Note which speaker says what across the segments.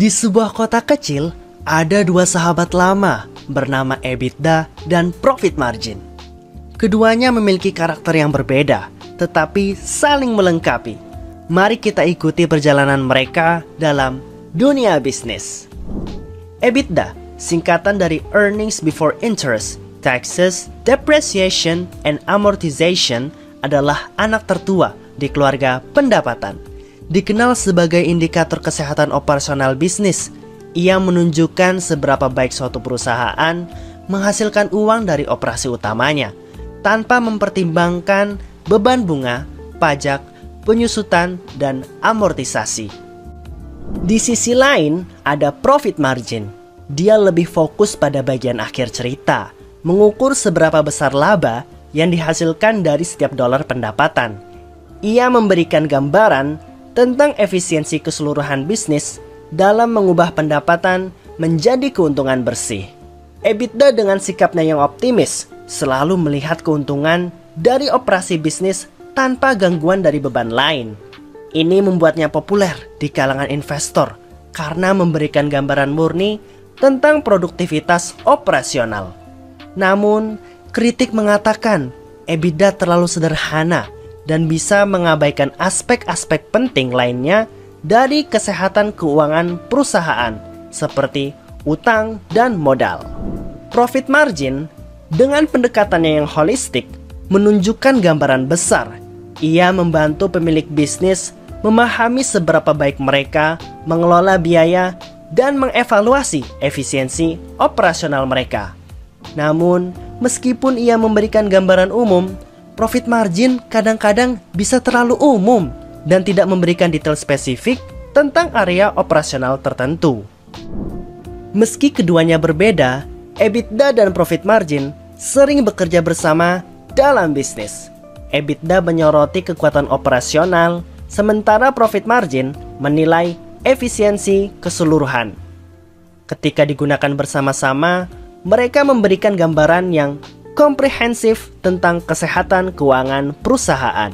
Speaker 1: Di sebuah kota kecil, ada dua sahabat lama bernama EBITDA dan Profit Margin. Keduanya memiliki karakter yang berbeda, tetapi saling melengkapi. Mari kita ikuti perjalanan mereka dalam dunia bisnis. EBITDA, singkatan dari Earnings Before Interest, Taxes, Depreciation, and Amortization adalah anak tertua di keluarga pendapatan. Dikenal sebagai indikator kesehatan operasional bisnis, ia menunjukkan seberapa baik suatu perusahaan menghasilkan uang dari operasi utamanya tanpa mempertimbangkan beban bunga, pajak, penyusutan, dan amortisasi. Di sisi lain, ada profit margin. Dia lebih fokus pada bagian akhir cerita, mengukur seberapa besar laba yang dihasilkan dari setiap dolar pendapatan. Ia memberikan gambaran tentang efisiensi keseluruhan bisnis dalam mengubah pendapatan menjadi keuntungan bersih. EBITDA dengan sikapnya yang optimis selalu melihat keuntungan dari operasi bisnis tanpa gangguan dari beban lain. Ini membuatnya populer di kalangan investor karena memberikan gambaran murni tentang produktivitas operasional. Namun, kritik mengatakan EBITDA terlalu sederhana dan bisa mengabaikan aspek-aspek penting lainnya dari kesehatan keuangan perusahaan seperti utang dan modal. Profit margin dengan pendekatannya yang holistik menunjukkan gambaran besar. Ia membantu pemilik bisnis memahami seberapa baik mereka mengelola biaya dan mengevaluasi efisiensi operasional mereka. Namun, meskipun ia memberikan gambaran umum, profit margin kadang-kadang bisa terlalu umum dan tidak memberikan detail spesifik tentang area operasional tertentu. Meski keduanya berbeda, EBITDA dan profit margin sering bekerja bersama dalam bisnis. EBITDA menyoroti kekuatan operasional, sementara profit margin menilai efisiensi keseluruhan. Ketika digunakan bersama-sama, mereka memberikan gambaran yang komprehensif tentang kesehatan keuangan perusahaan.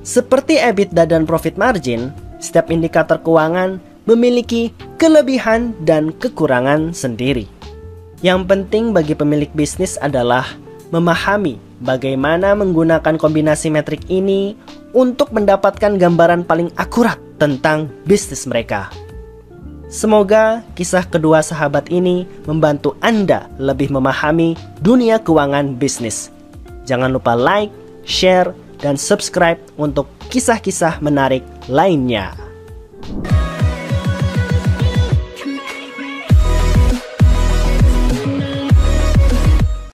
Speaker 1: Seperti EBITDA dan profit margin, setiap indikator keuangan memiliki kelebihan dan kekurangan sendiri. Yang penting bagi pemilik bisnis adalah memahami bagaimana menggunakan kombinasi metrik ini untuk mendapatkan gambaran paling akurat tentang bisnis mereka. Semoga kisah kedua sahabat ini membantu Anda lebih memahami dunia keuangan bisnis. Jangan lupa like, share, dan subscribe untuk kisah-kisah menarik lainnya.